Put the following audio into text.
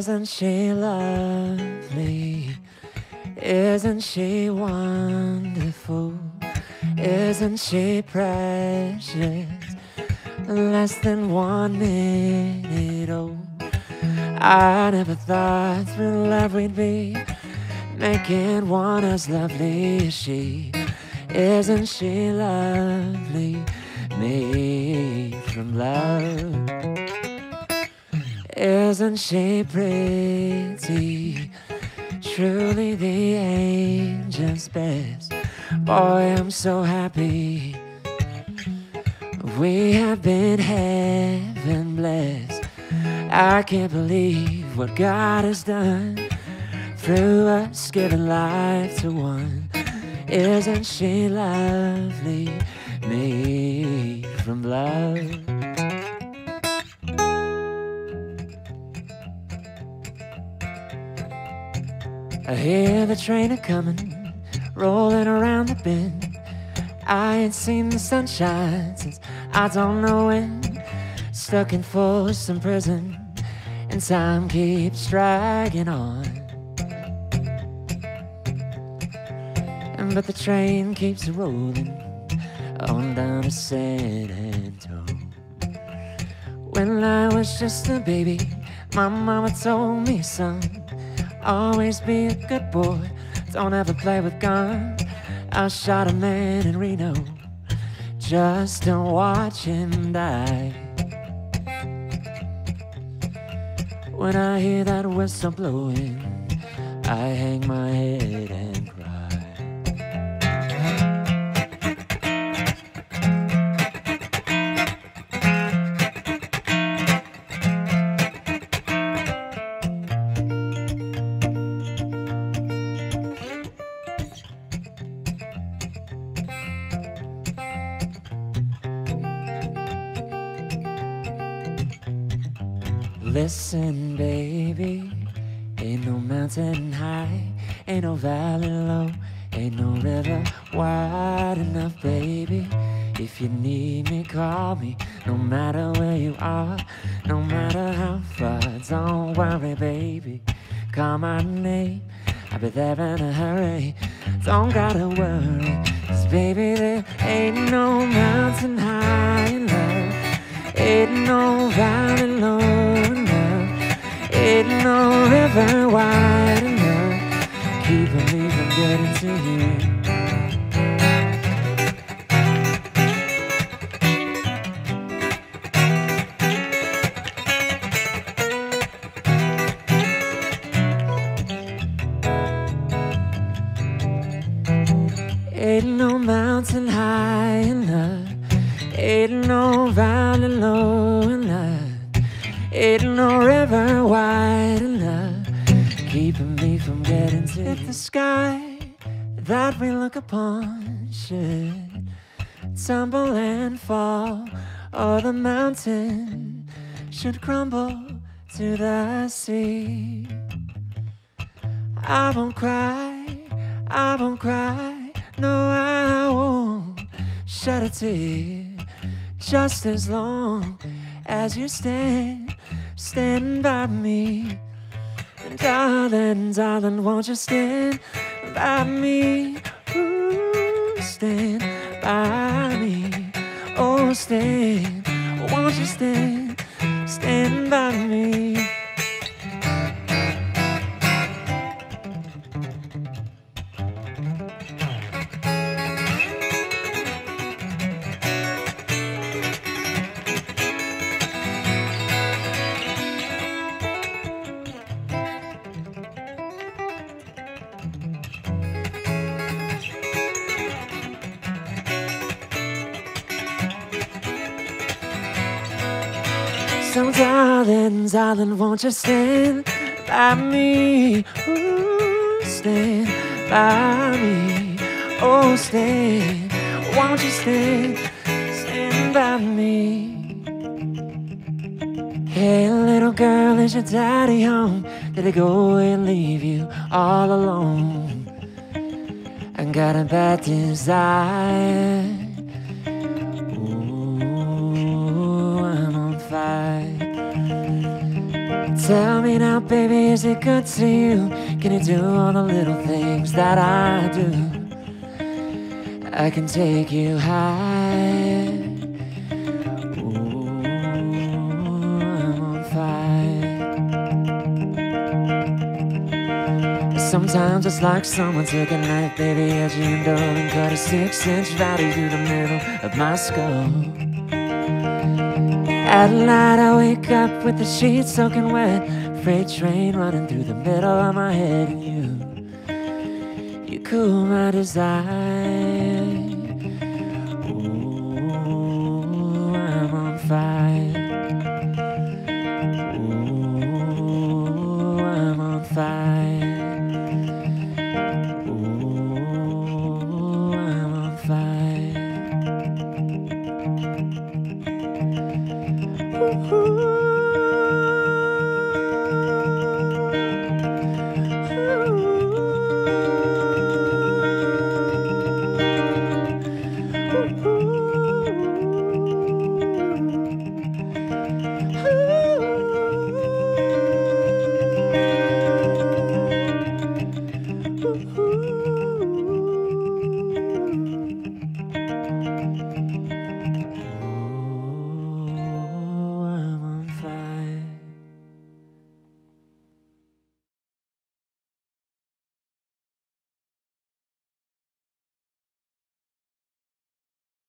Isn't she lovely? Isn't she wonderful? Isn't she precious? Less than one minute old. I never thought through love we'd be making one as lovely as she. Isn't she lovely? Made from love. Isn't she pretty? Truly the angel's best. Boy, I'm so happy. We have been heaven blessed. I can't believe what God has done through us giving life to one. Isn't she lovely? Made from love. I hear the train a coming, rolling around the bend. I ain't seen the sunshine since I don't know when. Stuck in Folsom Prison, and time keeps dragging on. But the train keeps rolling on down to San Antonio. When I was just a baby, my mama told me, son, always be a good boy. Don't ever play with guns. I shot a man in Reno just to watch him die. When I hear that whistle blowing, I hang my head and cry. Listen, baby, ain't no mountain high, ain't no valley low, ain't no river wide enough, baby. If you need me, call me, no matter where you are, no matter how far. Don't worry, baby, call my name, I'll be there in a hurry. Don't gotta worry, 'cause baby, there ain't no mountain river wide enough. Keeping me from getting to you. Ain't no mountain high enough. Ain't no valley low enough. Ain't no river wide enough. Keeping me from getting to if the sky that we look upon should tumble and fall, or the mountain should crumble to the sea. I won't cry, I won't cry, no, I won't shed a tear. Just as long as you stand, stand by me. Darling, darling, won't you stand by me? Ooh, stand by me. Oh, stand, won't you stand, stand by me? So darling, darling, won't you stand by me? Ooh, stand by me. Oh, stand, won't you stand, stand by me? Hey, little girl, is your daddy home? Did he go and leave you all alone? I got a bad desire. Tell me now, baby, is it good to you? Can you do all the little things that I do? I can take you high. Ooh, I'm on fire. Sometimes it's like someone took a knife, baby, edgy and and cut a six-inch valley through the middle of my skull. At night I wake up with the sheets soaking wet Freight train running through the middle of my head And you, you cool my desire. Ooh, I'm on fire. Ooh, I'm on fire